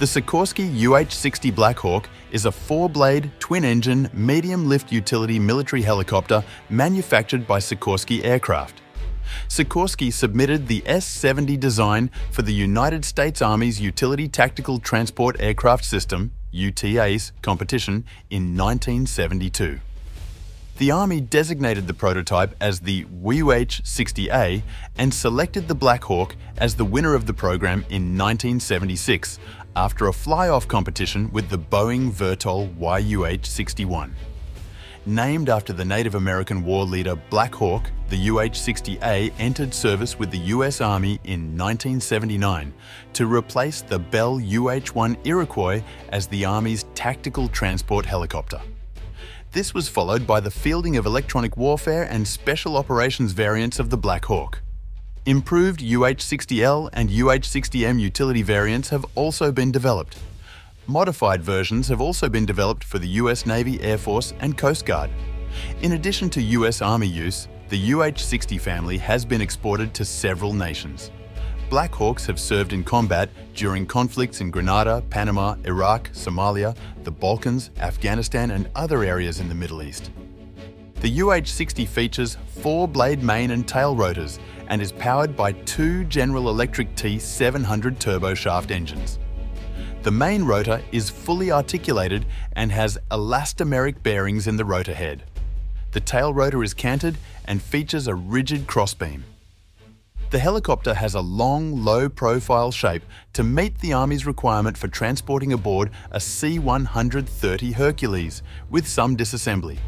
The Sikorsky UH-60 Black Hawk is a four-blade, twin-engine, medium-lift utility military helicopter manufactured by Sikorsky Aircraft. Sikorsky submitted the S-70 design for the United States Army's Utility Tactical Transport Aircraft System UTTAS competition in 1972. The Army designated the prototype as the UH-60A and selected the Black Hawk as the winner of the program in 1976 after a fly-off competition with the Boeing Vertol YUH-61. Named after the Native American war leader Black Hawk, the UH-60A entered service with the US Army in 1979 to replace the Bell UH-1 Iroquois as the Army's tactical transport helicopter. This was followed by the fielding of electronic warfare and special operations variants of the Black Hawk. Improved UH-60L and UH-60M utility variants have also been developed. Modified versions have also been developed for the US Navy, Air Force and Coast Guard. In addition to US Army use, the UH-60 family has been exported to several nations. Black Hawks have served in combat during conflicts in Grenada, Panama, Iraq, Somalia, the Balkans, Afghanistan and other areas in the Middle East. The UH-60 features four blade main and tail rotors and is powered by two General Electric T700 turboshaft engines. The main rotor is fully articulated and has elastomeric bearings in the rotor head. The tail rotor is canted and features a rigid crossbeam. The helicopter has a long, low-profile shape to meet the Army's requirement for transporting aboard a C-130 Hercules with some disassembly.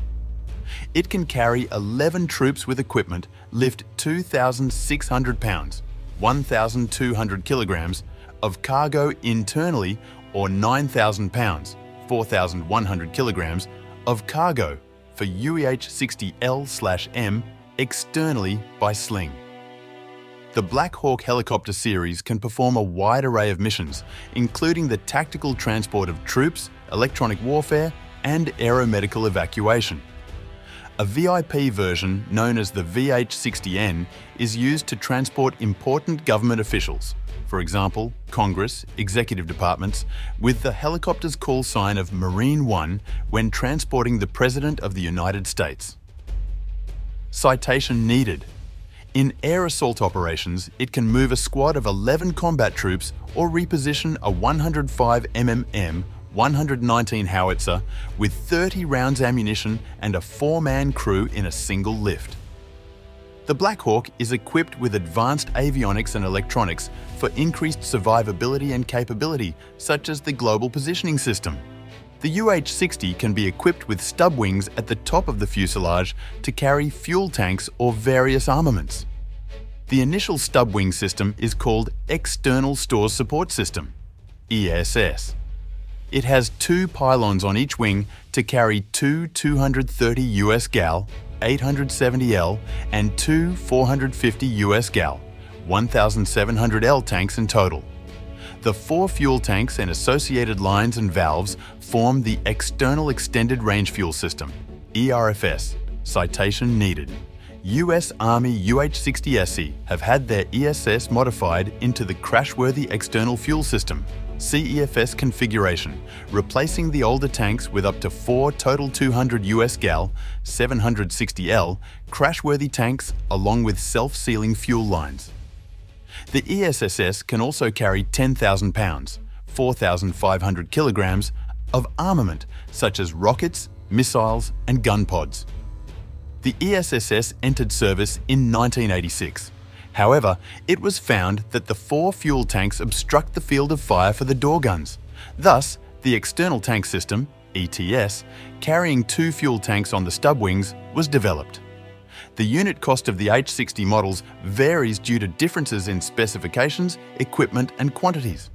It can carry 11 troops with equipment, lift 2,600 pounds, 1,200 kilograms, of cargo internally or 9,000 pounds, 4,100 kilograms, of cargo for UH-60L-M externally by sling. The Black Hawk helicopter series can perform a wide array of missions, including the tactical transport of troops, electronic warfare, and aeromedical evacuation. A VIP version, known as the VH-60N, is used to transport important government officials, for example, Congress, executive departments, with the helicopter's call sign of Marine One when transporting the President of the United States. Citation needed. In air assault operations, it can move a squad of 11 combat troops or reposition a 105 mm 119 howitzer with 30 rounds ammunition and a four-man crew in a single lift. The Black Hawk is equipped with advanced avionics and electronics for increased survivability and capability, such as the Global Positioning System. The UH-60 can be equipped with stub wings at the top of the fuselage to carry fuel tanks or various armaments. The initial stub wing system is called External Stores Support System, ESSS. It has two pylons on each wing to carry two 230 US gal, 870 L and two 450 US gal, 1700 L tanks in total. The four fuel tanks and associated lines and valves form the External Extended Range Fuel System, ERFS, citation needed. US Army UH-60SE have had their ESSS modified into the crashworthy external fuel system, CEFS configuration, replacing the older tanks with up to four total 200 US gal, 760L, crashworthy tanks along with self-sealing fuel lines. The ESSS can also carry 10,000 pounds, 4,500 kilograms, of armament such as rockets, missiles and gun pods. The ESSS entered service in 1986 However, it was found that the four fuel tanks obstruct the field of fire for the door guns. Thus, the external tank system, ETS, carrying two fuel tanks on the stub wings, was developed. The unit cost of the H60 models varies due to differences in specifications, equipment and quantities.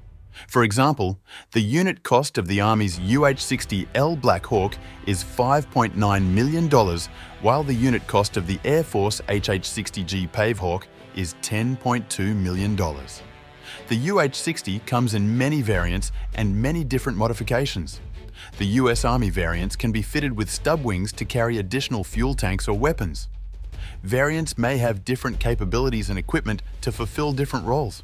For example, the unit cost of the Army's UH-60L Black Hawk is $5.9 million, while the unit cost of the Air Force HH-60G Pavehawk is $10.2 million. The UH-60 comes in many variants and many different modifications. The US Army variants can be fitted with stub wings to carry additional fuel tanks or weapons. Variants may have different capabilities and equipment to fulfill different roles.